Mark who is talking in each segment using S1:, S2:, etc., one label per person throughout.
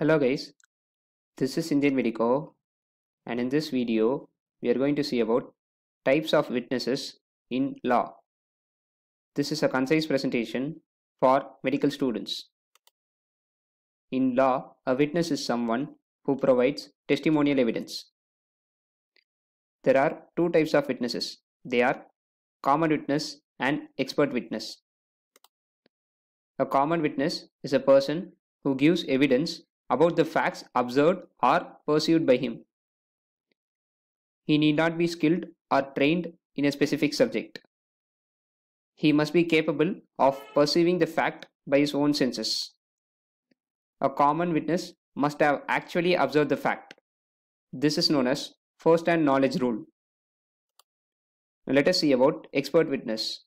S1: Hello guys, this is Indian Medico and in this video we are going to see about types of witnesses in law. This is a concise presentation for medical students. In law, a witness is someone who provides testimonial evidence. There are two types of witnesses. They are common witness and expert witness. A common witness is a person who gives evidence about the facts observed or perceived by him. He need not be skilled or trained in a specific subject. He must be capable of perceiving the fact by his own senses. A common witness must have actually observed the fact. This is known as first hand knowledge rule. Now let us see about expert witness.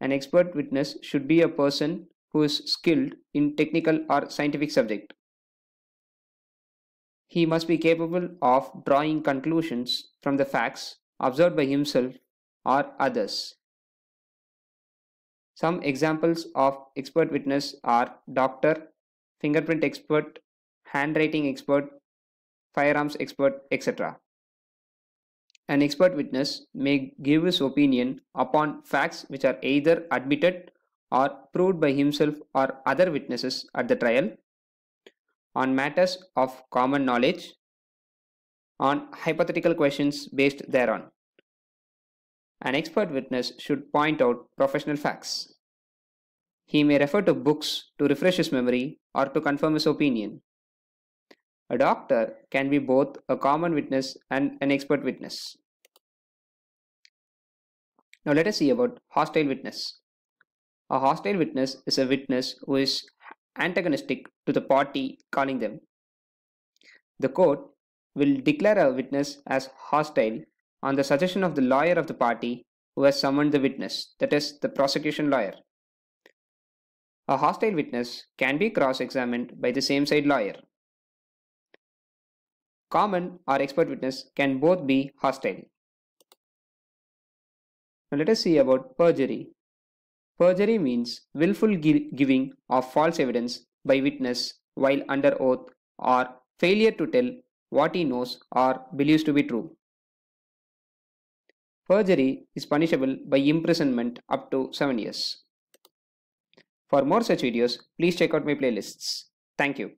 S1: An expert witness should be a person who is skilled in technical or scientific subject. He must be capable of drawing conclusions from the facts observed by himself or others. Some examples of expert witness are doctor, fingerprint expert, handwriting expert, firearms expert, etc. An expert witness may give his opinion upon facts which are either admitted or proved by himself or other witnesses at the trial, on matters of common knowledge, on hypothetical questions based thereon. An expert witness should point out professional facts. He may refer to books to refresh his memory or to confirm his opinion. A doctor can be both a common witness and an expert witness. Now let us see about hostile witness. A hostile witness is a witness who is antagonistic to the party calling them. The court will declare a witness as hostile on the suggestion of the lawyer of the party who has summoned the witness, that is, the prosecution lawyer. A hostile witness can be cross examined by the same side lawyer. Common or expert witness can both be hostile. Now let us see about perjury. Perjury means willful gi- giving of false evidence by witness while under oath or failure to tell what he knows or believes to be true. Perjury is punishable by imprisonment up to 7 years. For more such videos, please check out my playlists. Thank you.